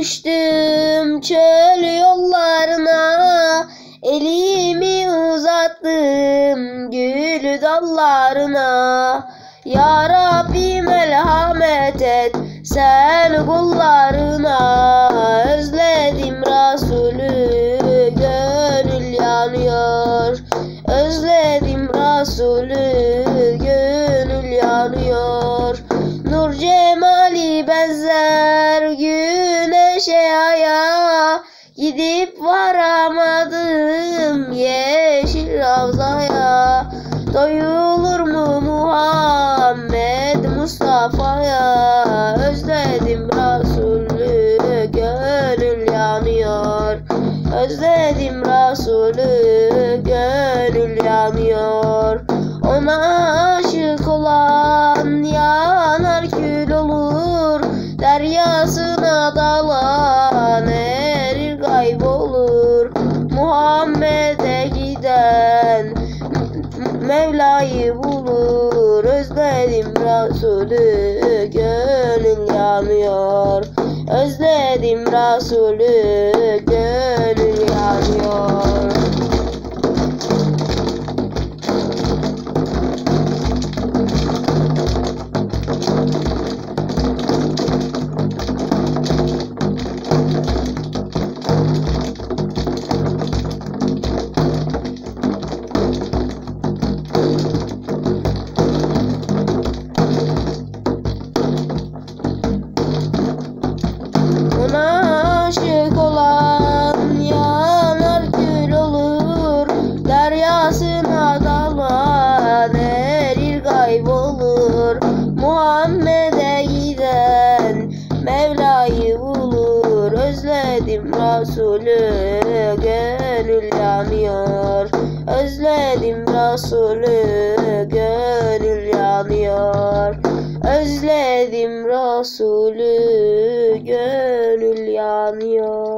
düştüm çöl yollarına. Elimi uzattım gül dallarına. Ya Rabbi merhamet et sen kullarına. Özledim Resulü gönül yanıyor. Özledim Resulü gönül yanıyor. Nur cemali benzer güneşe aya Gidip varamadım yeşil ravzaya Doyulur mu Muhammed Mustafa'ya? Özledim Resulü gönül yanıyor. Özledim Resulü gönül Dalan erir kaybolur. Muhammed'e giden Mevla'yı bulur. Özledim Resulü gönül yanıyor. Özledim Resulü Muhammed'e giden Mevla'yı bulur. Özledim Resulü gönül yanıyor. Özledim Resulü gönül yanıyor. Özledim Resulü gönül yanıyor